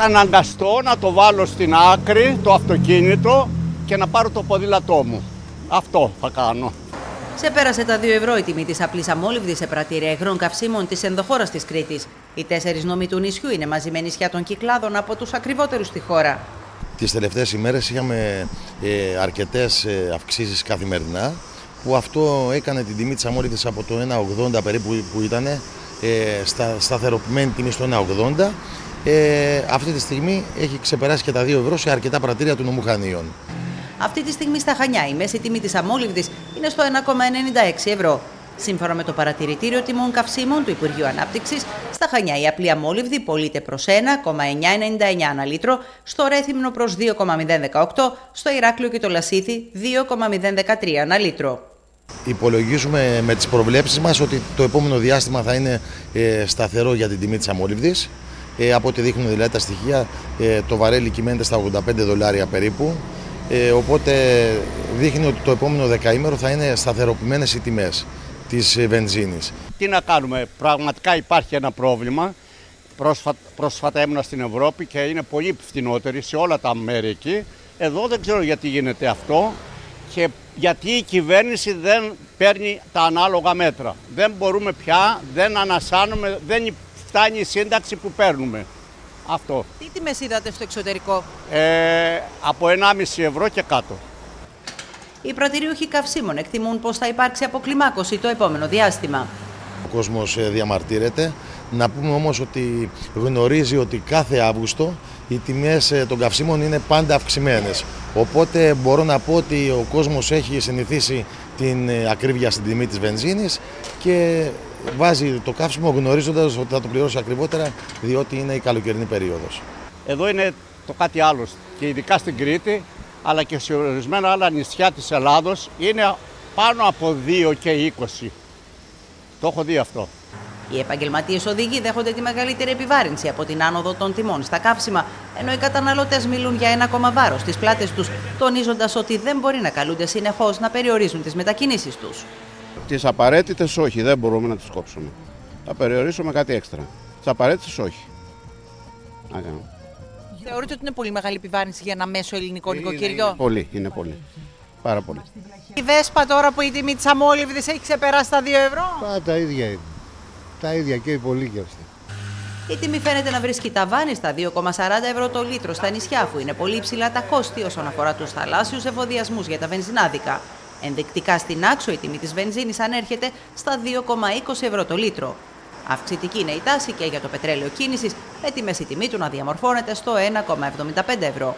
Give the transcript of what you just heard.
Θα αναγκαστώ να το βάλω στην άκρη το αυτοκίνητο και να πάρω το ποδήλατό μου. Αυτό θα κάνω. Ξεπέρασε τα 2 ευρώ η τιμή της απλής αμόλυβδης σε πρατήρια υγρών καυσίμων της ενδοχώρας της Κρήτης. Οι τέσσερις νόμοι του νησιού είναι μαζί με νησιά των κυκλάδων από τους ακριβότερους στη χώρα. Τις τελευταίες ημέρες είχαμε ε, αρκετές ε, αυξήσεις καθημερινά που αυτό έκανε την τιμή της αμόλυβδης από το 1,80 περίπου που ήταν ε, στα, σταθεροποιημένη τιμή στο 1,80 ε, αυτή τη στιγμή έχει ξεπεράσει και τα 2 ευρώ σε αρκετά πρατήρια του νομού Χανίων. Αυτή τη στιγμή στα Χανιά η μέση τιμή της αμόλυβδης είναι στο 1,96 ευρώ. Σύμφωνα με το παρατηρητήριο τιμών καυσίμων του Υπουργείου Ανάπτυξης, στα Χανιά η απλή αμόλυβδη πωλείται προς 1,999 ένα λίτρο, στο Ρέθυμνο προς 2,018, στο Ηράκλειο και το Λασίθι 2,013 ένα λίτρο. Υπολογίζουμε με τις προβλέψεις μας ότι το επόμενο διάστημα θα είναι ε, σταθερό για την τιμή της αμόλυβδης. Ε, από ό,τι δείχνουν δηλαδή τα στοιχεία, ε, το βαρέλι κυμαίνεται στα 85 δολάρια περίπου. Ε, οπότε δείχνει ότι το επόμενο δεκαήμερο θα είναι σταθεροποιημένες οι τιμές της ε, βενζίνης. Τι να κάνουμε, πραγματικά υπάρχει ένα πρόβλημα. Πρόσφατα, πρόσφατα έμεινα στην Ευρώπη και είναι πολύ φθηνότερη σε όλα τα μέρη εκεί. Εδώ δεν ξέρω γιατί γίνεται αυτό και γιατί η κυβέρνηση δεν παίρνει τα ανάλογα μέτρα. Δεν μπορούμε πια, δεν ανασάνουμε, δεν φτάνει η σύνταξη που παίρνουμε. Αυτό. Τι τιμές είδατε στο εξωτερικό, Ε, από 1,5 ευρώ και κάτω. Οι πρατηριούχοι καυσίμων εκτιμούν πως θα υπάρξει αποκλιμάκωση το επόμενο διάστημα. Ο κόσμος ε, διαμαρτύρεται. Να πούμε όμως ότι γνωρίζει ότι κάθε Αύγουστο οι τιμές ε, των καυσίμων είναι πάντα αυξημένες. Οπότε μπορώ να πω ότι ο κόσμος έχει συνηθίσει την ε, ακρίβεια στην τιμή της βενζίνης και βάζει το καύσιμο γνωρίζοντας ότι θα το πληρώσει ακριβότερα διότι είναι η καλοκαιρινή περίοδος. Εδώ είναι το κάτι άλλο και ειδικά στην Κρήτη αλλά και σε ορισμένα άλλα νησιά της Ελλάδος είναι πάνω από 2 και 20. Το έχω δει αυτό. Οι επαγγελματίες οδηγοί δέχονται τη μεγαλύτερη επιβάρυνση από την άνοδο των τιμών στα καύσιμα, ενώ οι καταναλωτές μιλούν για ένα ακόμα βάρος στις πλάτες τους, τονίζοντας ότι δεν μπορεί να καλούνται συνεχώς να περιορίζουν τις μετακινήσεις τους. Τις απαραίτητες όχι, δεν μπορούμε να τις κόψουμε. Θα περιορίσουμε κάτι έξτρα. Τις απαραίτητες όχι. Να κάνουμε. Θεωρείτε ότι είναι πολύ μεγάλη επιβάρυνση για ένα μέσο ελληνικό Είναι, είναι πολύ, είναι πολύ. Πάρα πολύ. Η Βέσπα τώρα που η τιμή της αμόλυβδης έχει ξεπεράσει τα 2 ευρώ; Α, τα ίδια είναι. Τα ίδια και η πολύ και αυτή. Η τιμή φαίνεται να βρίσκει ταβάνι στα 2,40 ευρώ το λίτρο στα νησιά, αφού είναι πολύ υψηλά τα κόστη όσον αφορά τους θαλάσσιους εφοδιασμούς για τα βενζινάδικα. Ενδεικτικά στην άξο η τιμή της βενζίνης ανέρχεται στα 2,20 ευρώ το λίτρο. Αυξητική είναι η τάση και για το πετρέλαιο κίνησης, με τη μέση τιμή του να διαμορφώνεται στο 1,75 ευρώ.